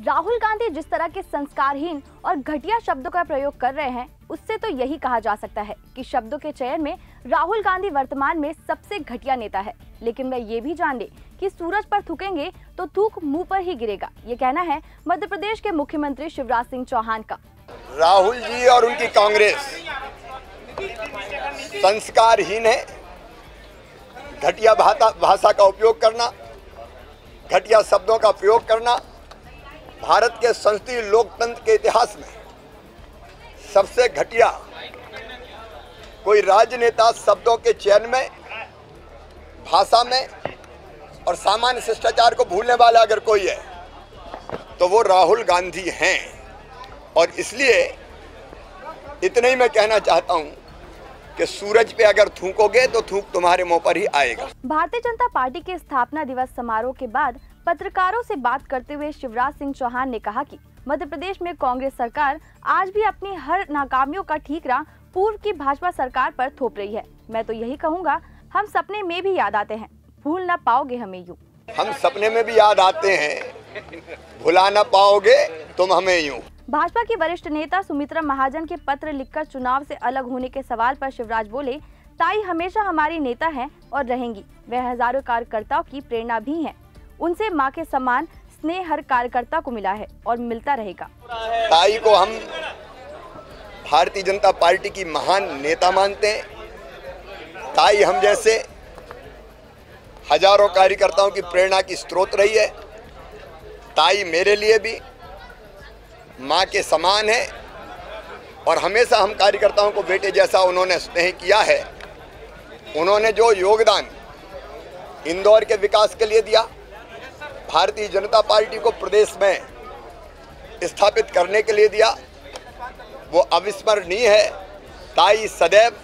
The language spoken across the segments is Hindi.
राहुल गांधी जिस तरह के संस्कारहीन और घटिया शब्दों का प्रयोग कर रहे हैं, उससे तो यही कहा जा सकता है कि शब्दों के चयन में राहुल गांधी वर्तमान में सबसे घटिया नेता है। लेकिन वह ये भी जान ले कि सूरज पर थूकेंगे तो थूक मुँह पर ही गिरेगा। ये कहना है मध्य प्रदेश के मुख्यमंत्री शिवराज सिंह चौहान का। राहुल जी और उनकी कांग्रेस संस्कारहीन है। घटिया भाषा का उपयोग करना, घटिया शब्दों का प्रयोग करना भारत के संसदीय लोकतंत्र के इतिहास में सबसे घटिया कोई राजनेता शब्दों के चयन में, भाषा में और सामान्य शिष्टाचार को भूलने वाला अगर कोई है तो वो राहुल गांधी हैं। और इसलिए इतने ही मैं कहना चाहता हूँ कि सूरज पे अगर थूकोगे तो थूक तुम्हारे मुँह पर ही आएगा। भारतीय जनता पार्टी के स्थापना दिवस समारोह के बाद पत्रकारों से बात करते हुए शिवराज सिंह चौहान ने कहा कि मध्य प्रदेश में कांग्रेस सरकार आज भी अपनी हर नाकामियों का ठीकरा पूर्व की भाजपा सरकार पर थोप रही है। मैं तो यही कहूँगा हम सपने में भी याद आते हैं। भूल न पाओगे हमें यूँ। हम सपने में भी याद आते हैं। भुला न पाओगे तुम हमें यूँ। भाजपा की वरिष्ठ नेता सुमित्रा महाजन के पत्र लिखकर चुनाव से अलग होने के सवाल पर शिवराज बोले, ताई हमेशा हमारी नेता हैं और रहेंगी। वह हज़ारों कार्यकर्ताओं की प्रेरणा भी हैं। उनसे माँ के समान स्नेह हर कार्यकर्ता को मिला है और मिलता रहेगा। ताई को हम भारतीय जनता पार्टी की महान नेता मानते हैं। ताई हम जैसे हज़ारों कार्यकर्ताओं की प्रेरणा की स्रोत रही है। ताई मेरे लिए भी माँ के समान है और हमेशा हम कार्यकर्ताओं को बेटे जैसा उन्होंने स्नेह किया है। उन्होंने जो योगदान इंदौर के विकास के लिए दिया, भारतीय जनता पार्टी को प्रदेश में स्थापित करने के लिए दिया, वो अविस्मरणीय है। ताई सदैव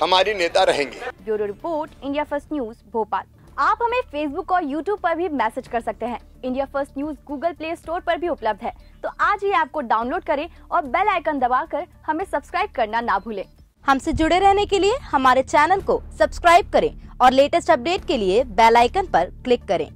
हमारी नेता रहेंगे। Bureau report, India first news, Bhopal. आप हमें फेसबुक और यूट्यूब पर भी मैसेज कर सकते हैं। India first news Google play store पर भी उपलब्ध है। तो आज ही ऐप को डाउनलोड करें और बेल आइकन दबाकर हमें सब्सक्राइब करना ना भूलें। हमसे जुड़े रहने के लिए हमारे चैनल को सब्सक्राइब करें और लेटेस्ट अपडेट के लिए बेल आइकन पर क्लिक करें।